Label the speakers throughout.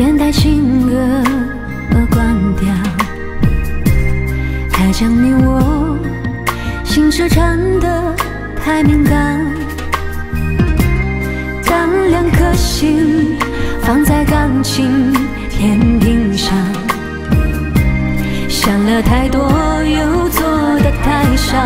Speaker 1: 电台情歌关掉，还将你我心事唱得太敏感。当两颗心放在感情天平上，想了太多又做的太少。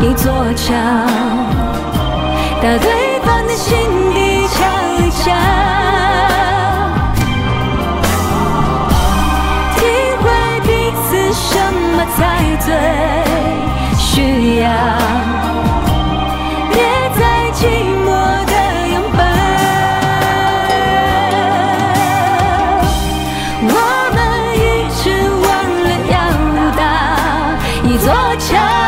Speaker 1: 一座桥到对方的心底瞧一瞧体会彼此什么才最需要别再寂寞的拥抱我们一直忘了要搭一座桥。